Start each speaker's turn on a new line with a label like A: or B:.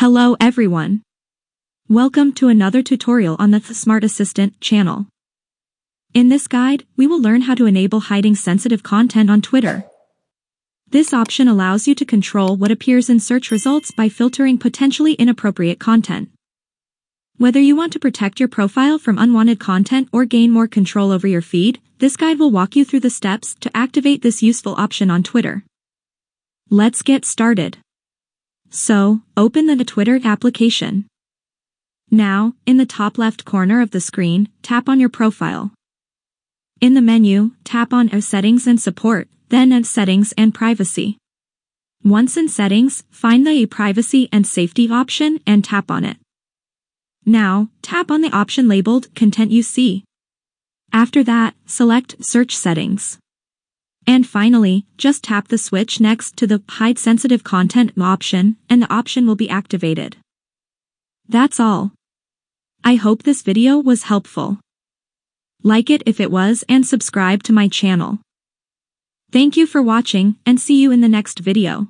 A: Hello everyone. Welcome to another tutorial on the Smart Assistant channel. In this guide, we will learn how to enable hiding sensitive content on Twitter. This option allows you to control what appears in search results by filtering potentially inappropriate content. Whether you want to protect your profile from unwanted content or gain more control over your feed, this guide will walk you through the steps to activate this useful option on Twitter. Let's get started. So, open the Twitter application. Now, in the top left corner of the screen, tap on your profile. In the menu, tap on Settings and Support, then on Settings and Privacy. Once in Settings, find the Privacy and Safety option and tap on it. Now, tap on the option labeled Content You See. After that, select Search Settings. And finally, just tap the switch next to the Hide Sensitive Content option and the option will be activated. That's all. I hope this video was helpful. Like it if it was and subscribe to my channel. Thank you for watching and see you in the next video.